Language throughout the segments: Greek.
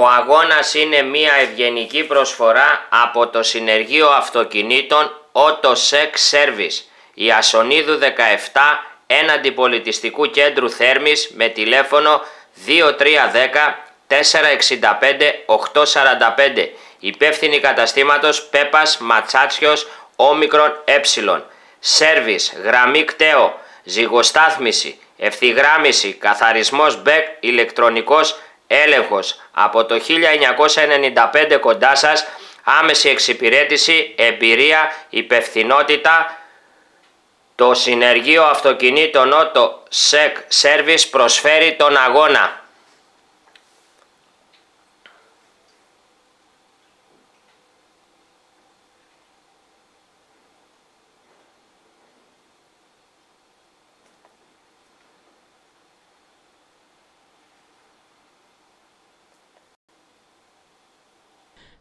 Ο αγώνας είναι μια ευγενική προσφορά από το Συνεργείο Αυτοκινήτων Auto Sec Service, η Ασονίδου 17, έναντι πολιτιστικού κέντρου Θέρμης με τηλέφωνο 2310 465 845. Υπεύθυνη καταστήματος Πέπας Ματσάτσιος Όμικρον Ε. Σέρβις, γραμμή κταίο, ζυγοστάθμιση, ευθυγράμμιση, καθαρισμός μπέκ, ηλεκτρονικός έλεγχος. Από το 1995 κοντά σας, άμεση εξυπηρέτηση, εμπειρία, υπευθυνότητα. Το Συνεργείο Αυτοκινήτων Auto Sec Service προσφέρει τον αγώνα.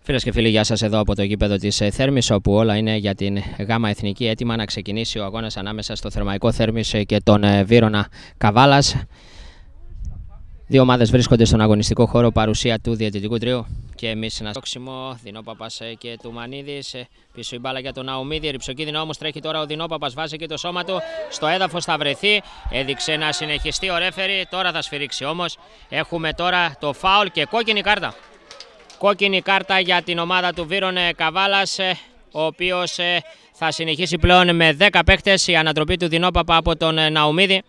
Φίλες και φίλοι, γεια σας εδώ από το γήπεδο της Θέρμης, όπου όλα είναι για την ΓΑΜΑ Εθνική έτοιμα να ξεκινήσει ο αγώνας ανάμεσα στο Θερμαϊκό Θέρμης και τον ε, Βύρονα Καβάλας. Δύο ομάδες βρίσκονται στον αγωνιστικό χώρο παρουσία του διαιτητικού τρίου και εμείς ένα στόξιμο. Δινόπαπας ε, και του Μανίδης. Ε, πίσω η μπάλα για τον Ναουμίδη. Ρυψοκίνδυνο όμως τρέχει τώρα ο Δινόπαπας. Βάζει και το σώμα του. Στο έδαφος θα βρεθεί. Έδειξε να συνεχιστεί ο ρέφερη. Τώρα θα σφυρίξει όμως. Έχουμε τώρα το φάουλ και κόκκινη κάρτα. Κόκκινη κάρτα για την ομάδα του Βύρον Καβάλας, ε, ο οποίος ε, θα συνεχίσει πλέον με 10 παίχτες η ανατροπή του Δινόπαπα από τον ε, Ναουμίδη.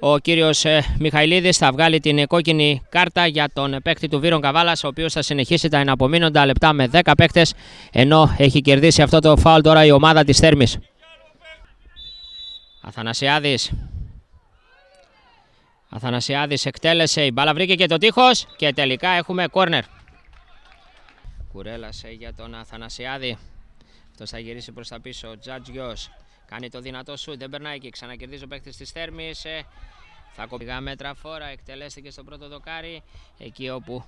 Ο κύριος Μιχαηλίδης θα βγάλει την κόκκινη κάρτα για τον παίκτη του Βύρον Καβάλας, ο οποίος θα συνεχίσει τα εναπομείνοντα λεπτά με 10 παίκτες, ενώ έχει κερδίσει αυτό το φάουλ τώρα η ομάδα της Θέρμης. Αθανασιάδης Αθανασιάδης εκτέλεσε, η μπάλα βρήκε και το τείχος και τελικά έχουμε κόρνερ. Κουρέλασε για τον Αθανασιάδη. Αυτός θα γυρίσει προς τα πίσω. Ο Τζατζιός κάνει το δυνατό σου, δεν περνάει και ξανακερδίζει ο παίκτης της Θέρμης. Ε, θα κοπηγά μέτρα φόρα, εκτελέστηκε στο πρώτο δοκάρι. Εκεί όπου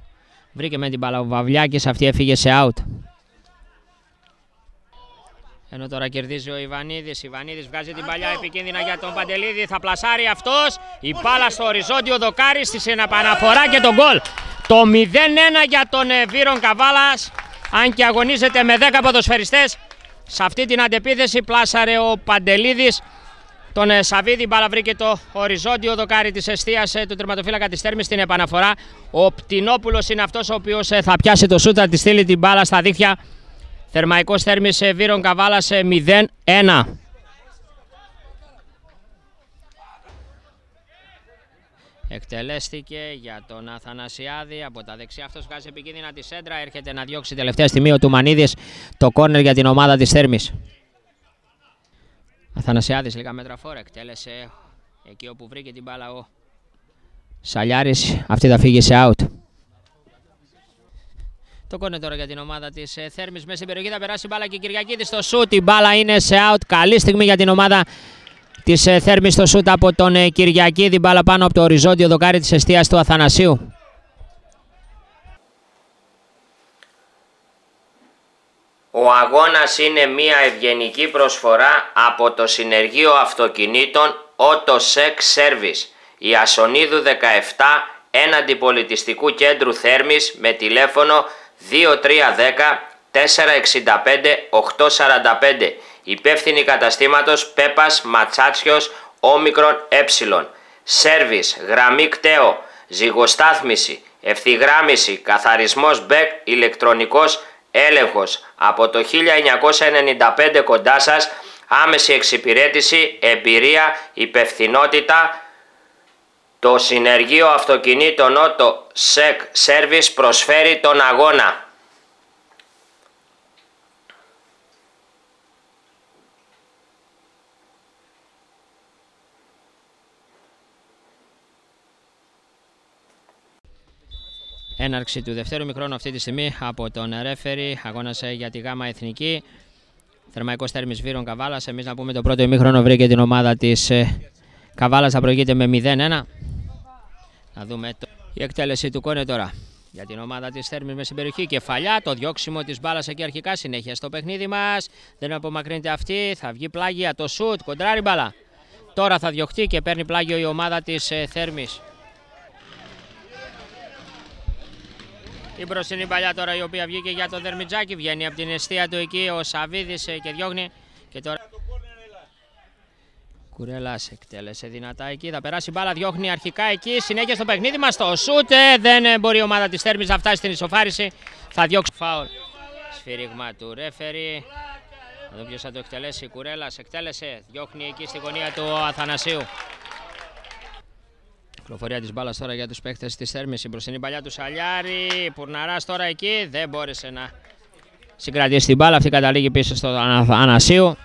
βρήκε με την μπάλα ο Βαβλιάκης, αυτή έφυγε σε out. Ενώ τώρα κερδίζει ο Ιβανίδης. Ιβανίδης βγάζει την παλιά επικίνδυνα για τον Παντελίδη. Θα πλασάρει αυτός. Η μπάλα στο οριζόντιο δοκάρι στη επαναφορά και τον γκολ. Το 0-1 για τον ε, Βύρον Καβάλας. Αν και αγωνίζεται με 10 ποδοσφαιριστές. Σε αυτή την αντεπίθεση πλάσαρε ο Παντελίδη. Τον ε, Σαββίδη μπάλα βρήκε το οριζόντιο δοκάρι της αιστεία ε, του τερματοφύλακα της Θέρμη στην επαναφορά. Ο Πτηνόπουλος είναι αυτός ο οποίος θα πιάσει το σούτα, τη στείλει την μπάλα στα δίχτυα Θερμαϊκός Θέρμης Βύρον Καβάλα σε 0-1. Εκτελέστηκε για τον Αθανασιάδη από τα δεξιά. Αυτός βγάζει επικίνδυνα τη σέντρα. Έρχεται να διώξει τελευταία στιγμή ο Τουμανίδης το κόρνερ για την ομάδα της Θέρμης. Αθανασιάδης λίγα μέτρα φόρα. Εκτέλεσε εκεί όπου βρήκε την μπάλα ο Σαλιάρης. Αυτή θα φύγει σε out. Το κόνε τώρα για την ομάδα της ε, Θέρμης. Μέσα στην περιοχή θα περάσει μπάλα και η Κυριακίδης στο σουτ. Η μπάλα είναι σε out. Καλή στιγμή για την ομάδα της ε, Θέρμης στο σουτ από τον ε, Κυριακίδη. Μπάλα πάνω από το οριζόντιο δοκάρι της αιστεία του Αθανασίου. Ο αγώνας είναι μια ευγενική προσφορά από το Συνεργείο Αυτοκινήτων Auto Sec Service, η Ασονίδου 17, έναντι πολιτιστικού κέντρου Θέρμης με τηλέφωνο 2310 465 845. Υπεύθυνη καταστήματος Πέπας Ματσάτσιος Όμικρον Ε. Σέρβις, γραμμή κταίο, ζυγοστάθμιση, ευθυγράμμιση, καθαρισμός μπέκ, ηλεκτρονικός έλεγχος. Από το 1995 κοντά σας, άμεση εξυπηρέτηση, εμπειρία, υπευθυνότητα, το Συνεργείο Αυτοκινήτων Auto Sec Service προσφέρει τον αγώνα. Έναρξη του δευτέρου μικρόνου αυτή τη στιγμή από τον ρέφερη. Αγώνασε για τη ΓΑΜΑ Εθνική. Θερμαϊκός Θέρμης Βύρων Καβάλας. Εμείς να πούμε το πρώτο ημίχρονο βρήκε την ομάδα της ε, Καβάλας. Θα προηγείται με 0-1. Να δούμε το... η εκτέλεση του Κόνε τώρα. Για την ομάδα της Θέρμης με στην περιοχή. Κεφαλιά, το διώξιμο της μπάλας εκεί αρχικά. Συνέχεια στο παιχνίδι μας. Δεν απομακρύνεται αυτή. Θα βγει πλάγια το σουτ. Κοντράρι μπάλα. Τώρα θα διωχτεί και παίρνει πλάγιο η ομάδα της ε, Θέρμης. Η μπροστινή παλιά τώρα η οποία βγήκε για το Δερμιτζάκι βγαίνει από την αιστεία του εκεί ο Σαβίδης ε, και διώχνει και τώρα... Κουρέλα εκτέλεσε δυνατά εκεί. Θα περάσει μπάλα, διώχνει αρχικά εκεί. Συνέχεια στο παιχνίδι μας. Το σούτε. Δεν ε, μπορεί η ομάδα της Θέρμης να φτάσει στην ισοφάριση. Θα διώξει φάουλ. Σφύριγμα του ρέφερη. Να δούμε ποιος θα το εκτελέσει. Κουρέλα εκτέλεσε. Διώχνει εκεί στη γωνία του Αθανασίου. Κυκλοφορία της μπάλας τώρα για τους παίχτε της Θέρμης. Η μπροστινή παλιά του Σαλιάρη. Πουρναράς τώρα εκεί. Δεν μπόρεσε να συγκρατήσει την μπάλα. Αυτή καταλήγει πίσω στο Αθανασίου.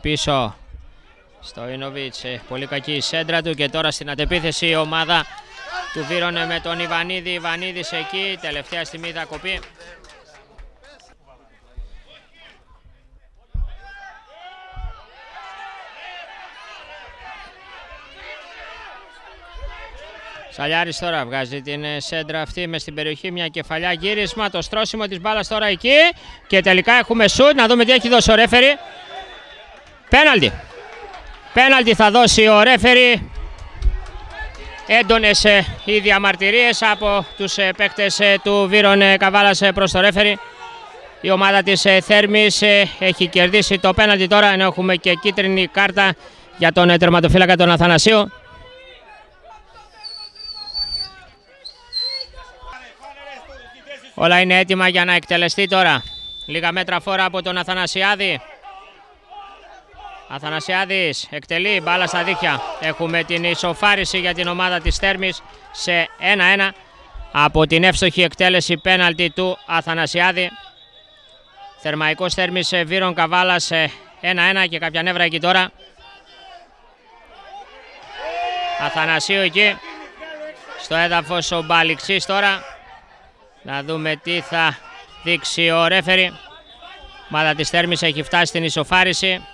Πίσω στο Ινοβίτς. Ε, πολύ κακή η σέντρα του και τώρα στην αντεπίθεση η ομάδα του Βύρωνε με τον Ιβανίδη. Ιβανίδης εκεί. Τελευταία στιγμή θα κοπεί. Σαλιάρης τώρα βγάζει την ε, σέντρα αυτή με στην περιοχή μια κεφαλιά γύρισμα, το στρώσιμο της μπάλας τώρα εκεί και τελικά έχουμε σουτ, να δούμε τι έχει δώσει ο ρέφερη. Πέναλτι. Πέναλτι θα δώσει ο ρέφερη. Έντονες ε, οι διαμαρτυρίες από τους ε, παίκτες του Βύρον Καβάλας προς το ρέφερη. Η ομάδα της Θέρμης έχει κερδίσει το πέναλτι τώρα ενώ έχουμε και κίτρινη κάρτα για τον τερματοφύλακα τον Αθανασίου. Όλα είναι έτοιμα για να εκτελεστεί τώρα. Λίγα μέτρα φόρα από τον Αθανασιάδη. Αθανασιάδης εκτελεί μπάλα στα δίχτυα. Έχουμε την ισοφάριση για την ομάδα της Θέρμης σε 1-1 από την εύστοχη εκτέλεση πέναλτη του Αθανασιάδη. Θερμαϊκός Θέρμης Βύρον Καβάλας 1-1 και κάποια νεύρα εκεί τώρα. Αθανασίου εκεί. Στο έδαφος ο Μπαλιξής τώρα. Να δούμε τι θα δείξει ο ρέφερη. Μάδα της Θέρμης έχει φτάσει στην ισοφάριση.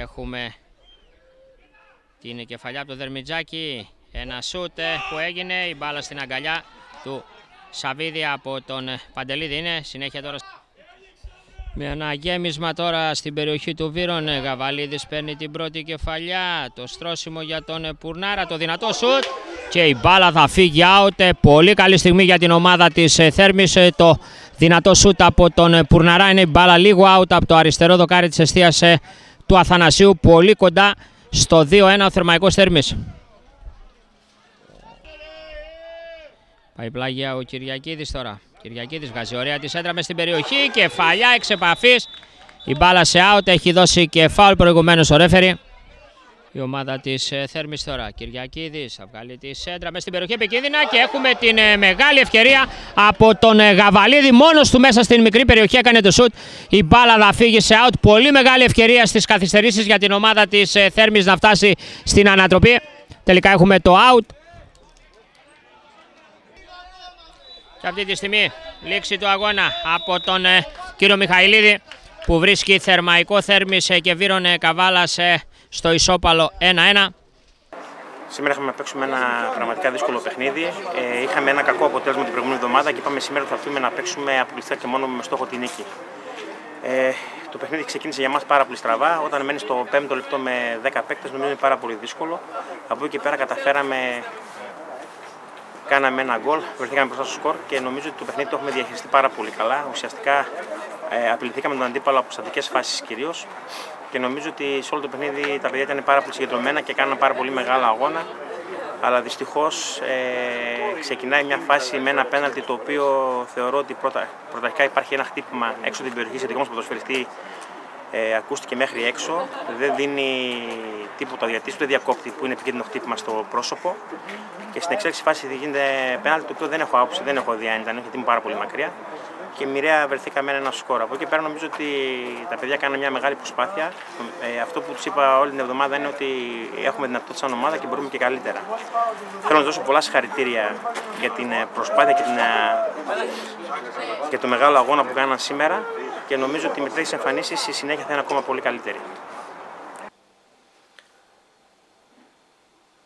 Έχουμε την κεφαλιά από το Δερμιτζάκι. Ένα σούτ που έγινε. Η μπάλα στην αγκαλιά του Σαβίδη από τον Παντελίδη είναι. Συνέχεια τώρα... Με ένα γέμισμα τώρα στην περιοχή του Βύρων. Γαβαλίδης παίρνει την πρώτη κεφαλιά. Το στρώσιμο για τον Πουρνάρα. Το δυνατό σουτ. Και η μπάλα θα φύγει out. Πολύ καλή στιγμή για την ομάδα της Θέρμης. Το δυνατό σουτ από τον Πουρναρά είναι η μπάλα λίγο out από το αριστερό δοκάρι της αιστείας του Αθανασίου. Πολύ κοντά στο 2-1 ο Θερμαϊκός Θέρμης. Πάει πλάγια ο Κυριακίδης τώρα. Κυριακίδης βγάζει ωραία τη σέντρα μες στην περιοχή. Κεφαλιά εξ επαφής. Η μπάλα σε out. Έχει δώσει και φάουλ προηγουμένως ο ρέφερη. Η ομάδα της ε, Θέρμης τώρα. Κυριακίδης θα βγάλει τη σέντρα μες στην περιοχή επικίνδυνα και έχουμε την ε, μεγάλη ευκαιρία από τον ε, Γαβαλίδη. Μόνος του μέσα στην μικρή περιοχή έκανε το σουτ. Η μπάλα θα φύγει σε out. Πολύ μεγάλη ευκαιρία στις καθυστερήσεις για την ομάδα της Θέρμης να φτάσει στην ανατροπή. Τελικά έχουμε το out. Και αυτή τη στιγμή λήξη του αγώνα από τον ε, κύριο Μιχαηλίδη που βρίσκει θερμαϊκό θέρμης και βύρωνε καβάλας στο ισόπαλο 1-1. Σήμερα είχαμε να παίξουμε ένα πραγματικά δύσκολο παιχνίδι. Ε, είχαμε ένα κακό αποτέλεσμα την προηγούμενη εβδομάδα και είπαμε σήμερα ότι θα έρθουμε να παίξουμε αποκλειστικά και μόνο με στόχο την νίκη. Ε, το παιχνίδι ξεκίνησε για μας πάρα πολύ στραβά. Όταν μένεις στο 5ο λεπτό με 10 παίκτες, νομίζω είναι πάρα πολύ δύσκολο. Από εκεί και πέρα καταφέραμε κάναμε ένα γκολ, βρεθήκαμε μπροστά στο σκορ και νομίζω ότι το παιχνίδι το έχουμε διαχειριστεί πάρα πολύ καλά. Ουσιαστικά ε, απειληθήκαμε τον αντίπαλο από στατικές φάσεις κυρίως και νομίζω ότι σε όλο το παιχνίδι τα παιδιά ήταν πάρα πολύ συγκεντρωμένα και κάναν πάρα πολύ μεγάλο αγώνα. Αλλά δυστυχώς ε, ξεκινάει μια φάση με ένα πέναλτι το οποίο θεωρώ ότι πρώτα, πρωταρχικά υπάρχει ένα χτύπημα έξω από την περιοχή σε δικό μα ποδοσφαιριστή ε, ακούστηκε μέχρι έξω, δεν δίνει τίποτα διατήρηση, δεν διακόπτει που είναι επικίνδυνο χτύπημα στο πρόσωπο. Και στην εξέλιξη φάση γίνεται πέναλτι το οποίο δεν έχω άποψη, δεν έχω δει αν ήταν, γιατί είμαι πάρα πολύ μακριά. Και μοιραία βρεθήκαμε ένα σκορ. Από εκεί πέρα νομίζω ότι τα παιδιά κάνουν μια μεγάλη προσπάθεια. Ε, αυτό που τους είπα όλη την εβδομάδα είναι ότι έχουμε δυνατότητα σαν ομάδα και μπορούμε και καλύτερα. Θέλω να δώσω πολλά συγχαρητήρια για την προσπάθεια και, την, και το μεγάλο αγώνα που κάναν σήμερα και νομίζω ότι με τέτοιε εμφανίσεις η συνέχεια θα είναι ακόμα πολύ καλύτερη.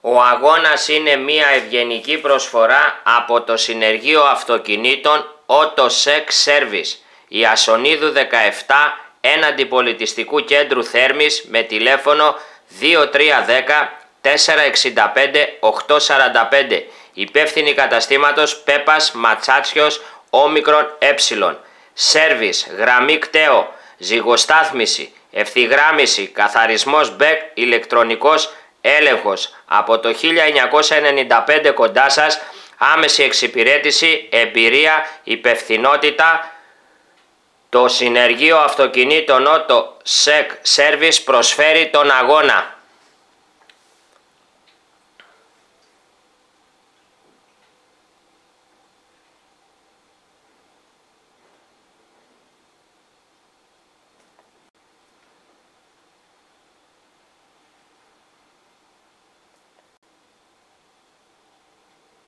Ο αγώνας είναι μια ευγενική προσφορά από το Συνεργείο Αυτοκινήτων Auto Sec Service η Ασονίδου 17 έναντι πολιτιστικού κέντρου Θέρμης με τηλέφωνο 2310 465-845. Υπεύθυνη καταστήματος Πέπας Ματσάτσιος Όμικρον Ε. Σέρβις, γραμμή κταίο, ζυγοστάθμιση, ευθυγράμμιση, καθαρισμός μπέκ, ηλεκτρονικός έλεγχος. Από το 1995 κοντά σας, άμεση εξυπηρέτηση, εμπειρία, υπευθυνότητα, το Συνεργείο Αυτοκινήτων Ότο ΣΕΚ Σέρβις προσφέρει τον αγώνα.